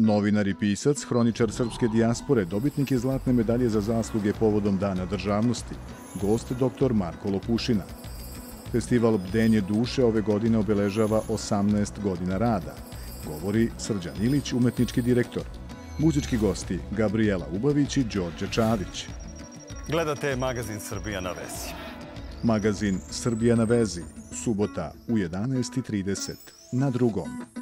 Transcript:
Novinar i pisac, hroničar srpske dijaspore, dobitnik je zlatne medalje za zasluge povodom Dana državnosti, gost dr. Marko Lopušina. Festival Bdenje duše ove godine obeležava 18 godina rada, govori Srđan Ilić, umetnički direktor. Muzički gosti Gabriela Ubavić i Đorđe Čavić. Gledate magazin Srbija na vezi. Magazin Srbija na vezi, subota u 11.30 na drugom.